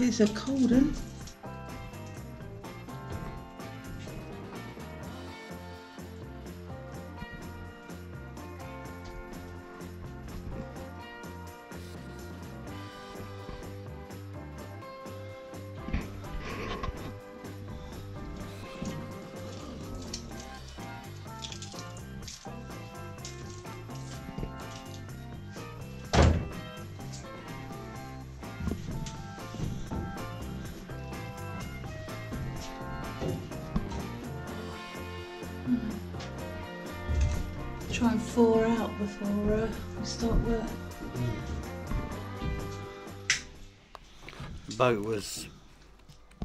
It's a cold one. Try and thaw out before uh, we start work. The boat was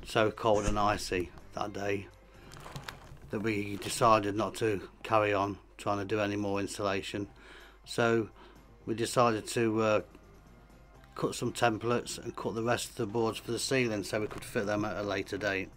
so cold and icy that day that we decided not to carry on trying to do any more installation. So we decided to uh, cut some templates and cut the rest of the boards for the ceiling so we could fit them at a later date.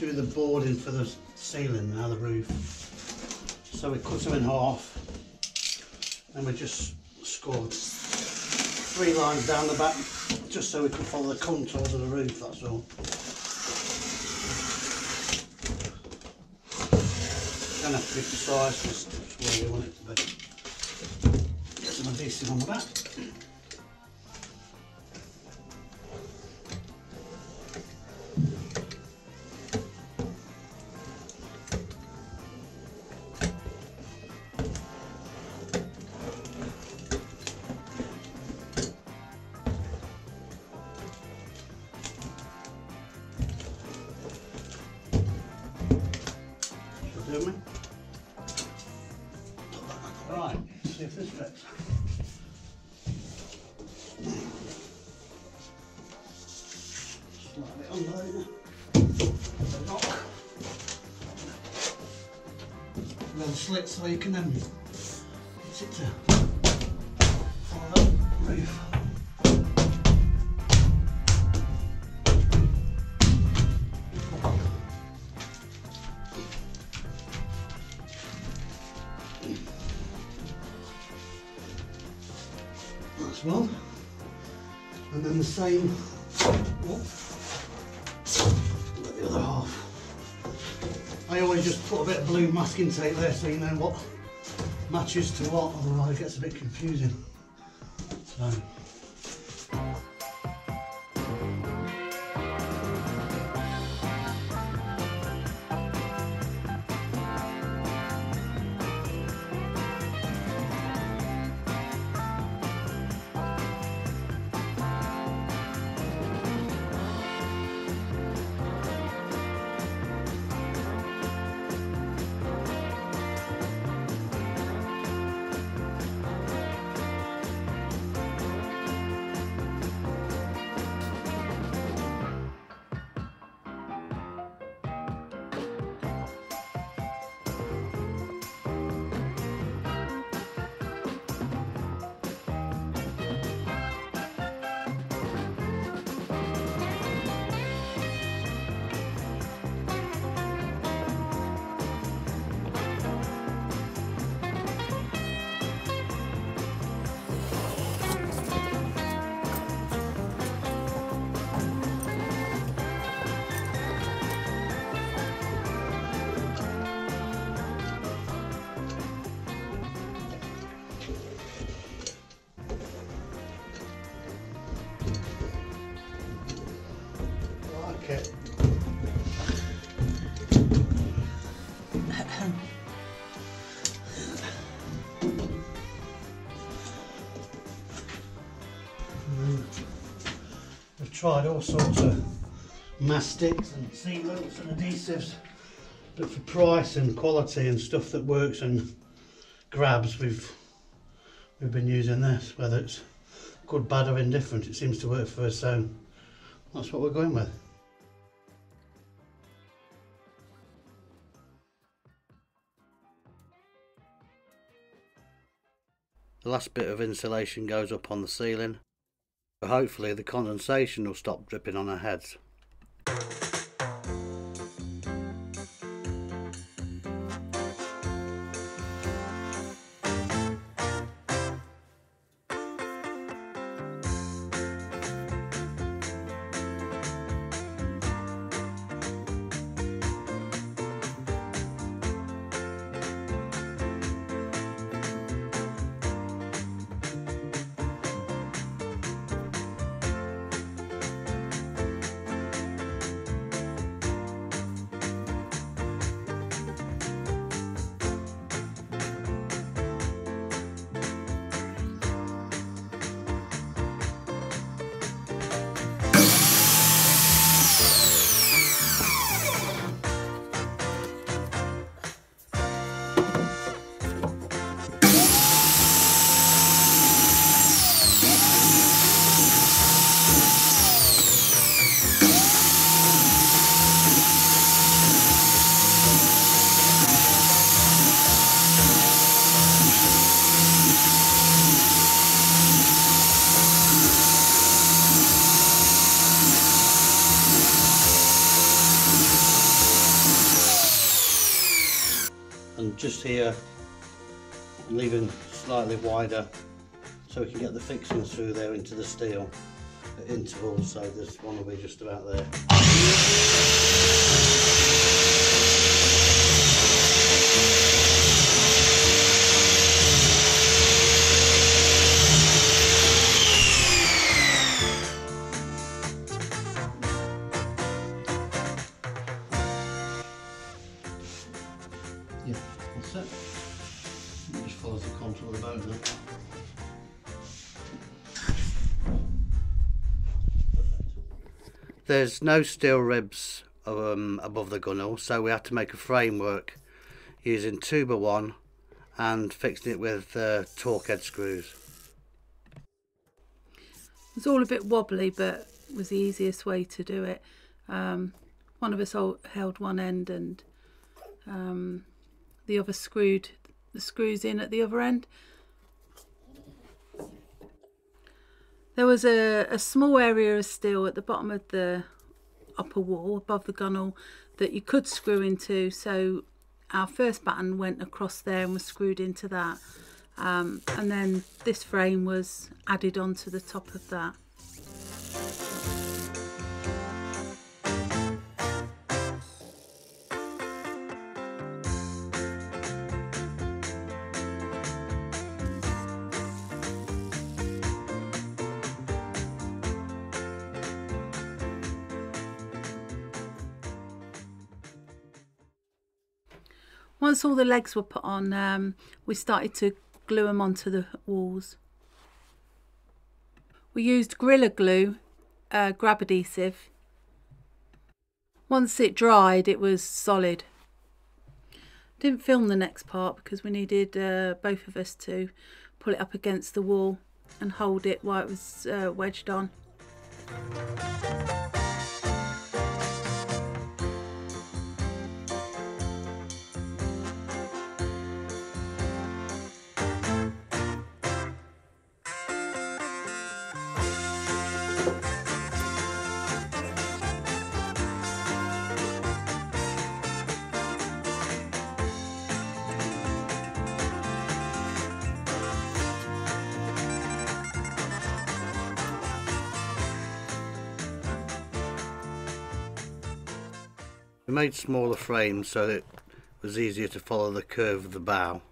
Do the boarding for the ceiling now, the roof. So we cut them in half and we just scored three lines down the back just so we can follow the contours of the roof, that's all. Don't have to be precise, just where you want it to be. Get some adhesive on the back. Little slit so you can then fix it to follow the roof. I always just put a bit of blue masking tape there so you know what matches to what, otherwise it gets a bit confusing. So. Tried all sorts of mastics and sealants and adhesives, but for price and quality and stuff that works and grabs, we've we've been using this. Whether it's good, bad, or indifferent, it seems to work for us. So that's what we're going with. The last bit of insulation goes up on the ceiling. Hopefully the condensation will stop dripping on our heads. Here leaving slightly wider so we can get the fixings through there into the steel at intervals so this one will be just about there. There's no steel ribs um, above the gunnel, so we had to make a framework using 2 by one and fixing it with uh, torque head screws. It was all a bit wobbly, but was the easiest way to do it. Um, one of us held one end, and um, the other screwed the screws in at the other end. There was a, a small area of steel at the bottom of the upper wall above the gunnel that you could screw into. So our first batten went across there and was screwed into that. Um, and then this frame was added onto the top of that. Once all the legs were put on, um, we started to glue them onto the walls. We used Gorilla Glue, uh, grab adhesive. Once it dried, it was solid. Didn't film the next part because we needed uh, both of us to pull it up against the wall and hold it while it was uh, wedged on. We made smaller frames so it was easier to follow the curve of the bow.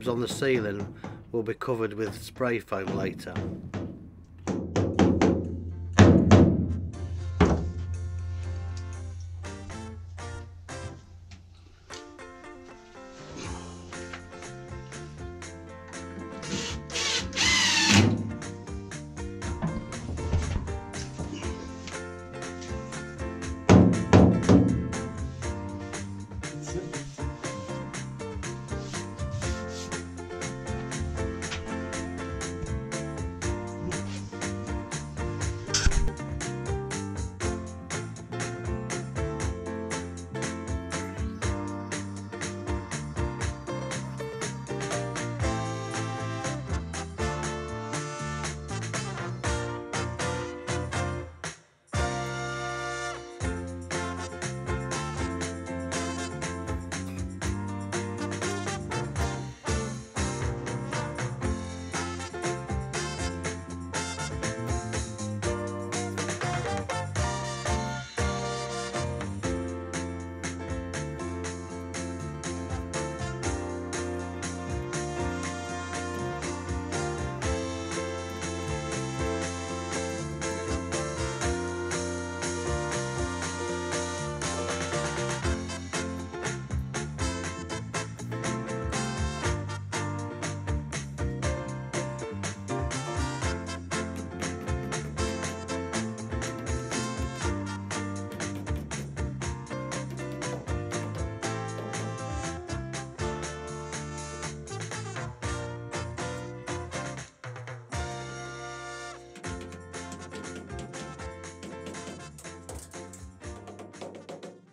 Ribs on the ceiling will be covered with spray foam later.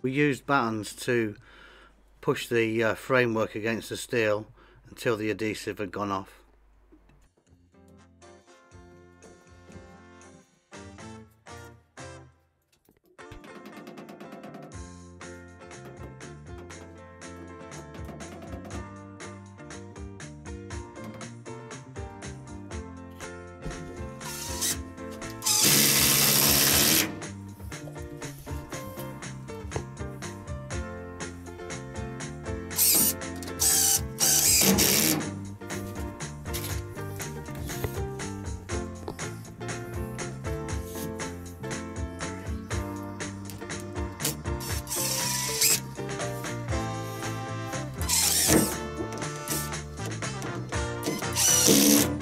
We used battens to push the uh, framework against the steel until the adhesive had gone off. Música